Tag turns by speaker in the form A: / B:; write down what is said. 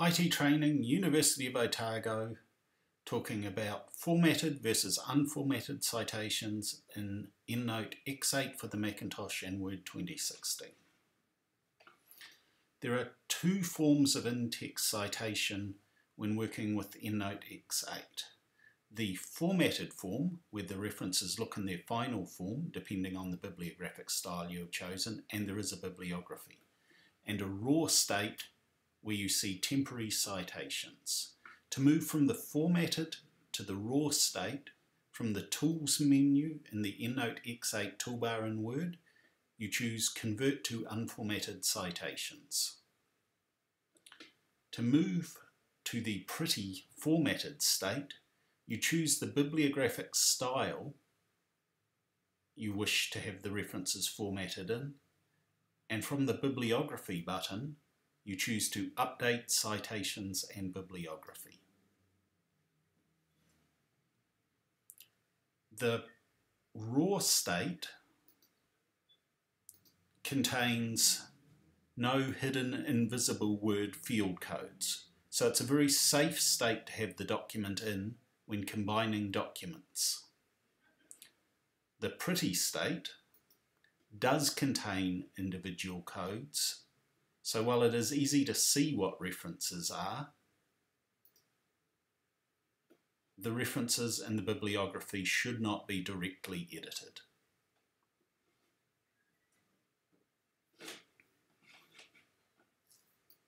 A: IT Training, University of Otago, talking about formatted versus unformatted citations in EndNote X8 for the Macintosh and Word 2016. There are two forms of in-text citation when working with EndNote X8. The formatted form, where the references look in their final form, depending on the bibliographic style you have chosen, and there is a bibliography. And a raw state, where you see temporary citations. To move from the formatted to the raw state, from the Tools menu in the EndNote X8 toolbar in Word, you choose Convert to Unformatted Citations. To move to the pretty formatted state, you choose the bibliographic style you wish to have the references formatted in, and from the Bibliography button, you choose to update citations and bibliography. The raw state contains no hidden invisible word field codes. So it's a very safe state to have the document in when combining documents. The pretty state does contain individual codes, so while it is easy to see what references are, the references and the bibliography should not be directly edited.